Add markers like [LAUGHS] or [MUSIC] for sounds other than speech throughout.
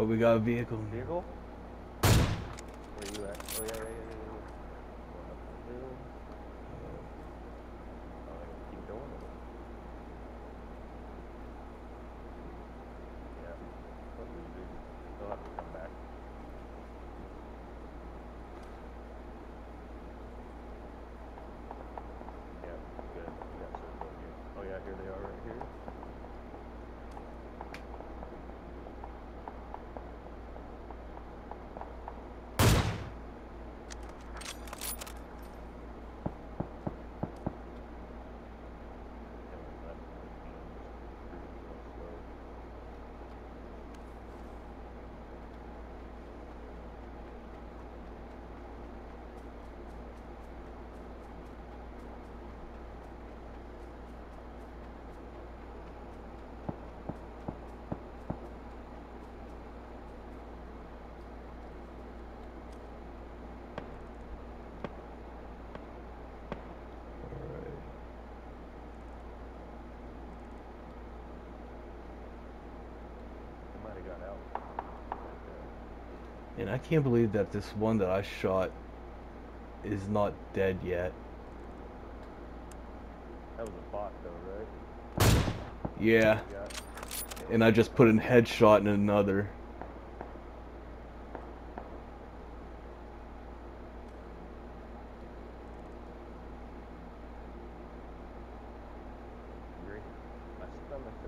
Oh, we got a vehicle. Vehicle? Where you at? Oh, yeah, yeah, yeah, yeah. yeah. Going up the hill. Oh, I gotta keep going. Yeah. What do we do? They'll have to come back. Yeah, good. We got circle again. Oh, yeah, here they are right here. Coming left on the can, just cruising real slow. Alright. They might have got out. Like, uh, And I can't believe that this one that I shot is not dead yet. that was a bot though, right? Yeah, Yeah. and I just put in headshot in another. Agree. My stomach's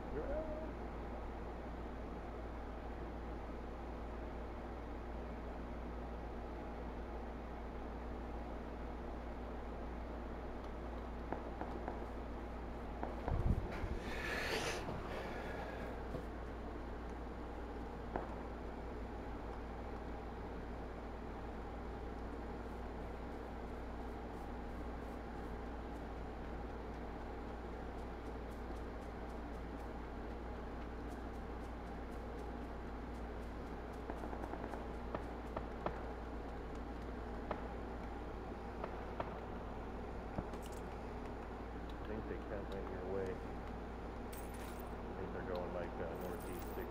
went your way. I think they're going like uh, northeast 60.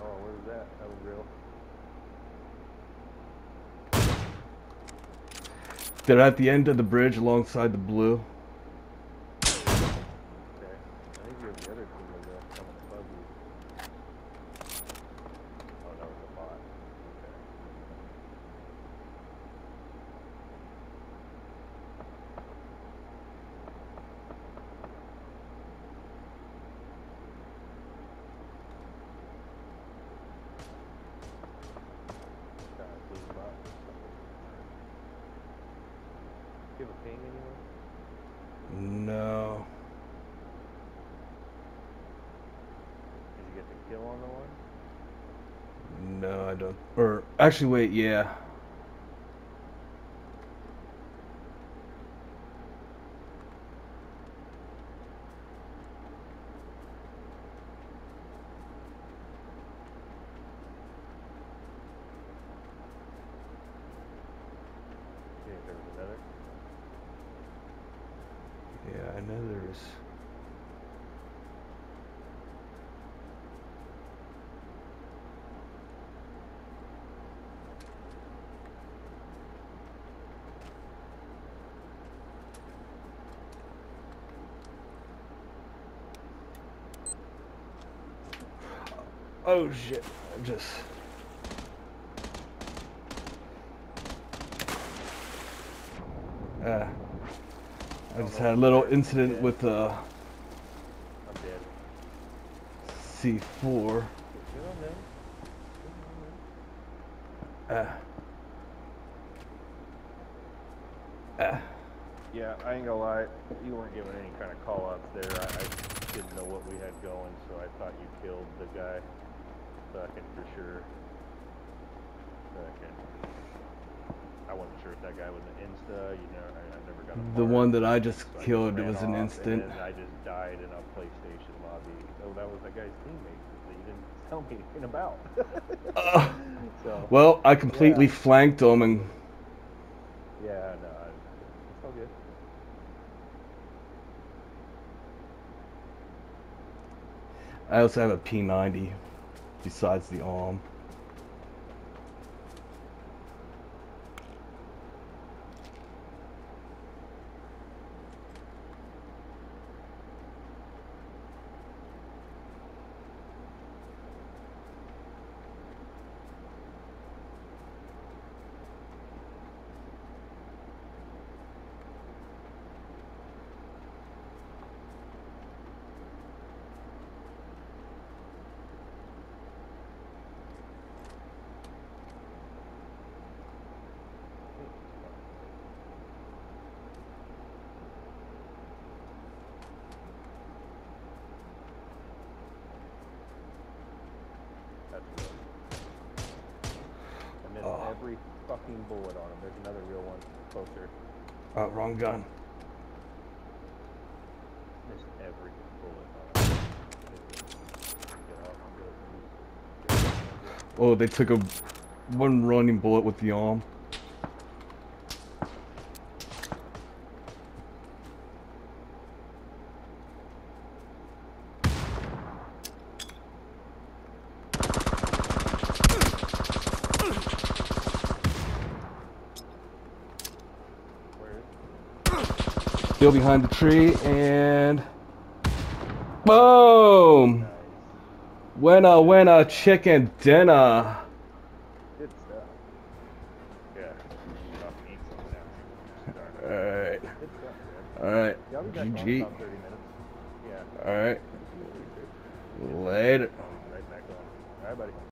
Oh, where was that? That was real. They're at the end of the bridge alongside the blue. Okay. I think you're the other team you. Oh, that was a bot. Okay. Got a blue bot. Do you have a ping anywhere? No. Did you get the kill on the one? No, I don't. Or, actually, wait, yeah. See if there was another. Yeah, I know there's. Oh shit, I just. Uh, I just had a little incident with uh, C4. Get on them. Get on them. Uh, uh, Yeah, I ain't gonna lie, you weren't giving any kind of call outs there. I, I didn't know what we had going, so I thought you killed the guy. Second for sure. Second. I wasn't sure if that guy was an insta. You know, I, I never got a The one that I just so I killed was an instant. And I just died in a PlayStation lobby. Oh, that was that guy's teammate that you didn't [LAUGHS] tell me anything about. Ugh. [LAUGHS] so Well, I completely Yeah. flanked him and yeah, no, I- it's all good. I also have a P90 besides the AWM. That's real. And then Oh. Every fucking bullet on him. There's another real one closer. Uh, wrong gun. Missed every bullet on him. Get off, I'm good. Get off, I'm good. Oh, they took a one running bullet with the AWM. Still behind the tree and boom! Nice. Winner, winner, chicken dinner. Good stuff. Yeah. I'll eat some now. Start. Alright, Good stuff, man. alright. Yeah, I'll be back on in GG. about 30 minutes. Yeah. Alright, See you later. later.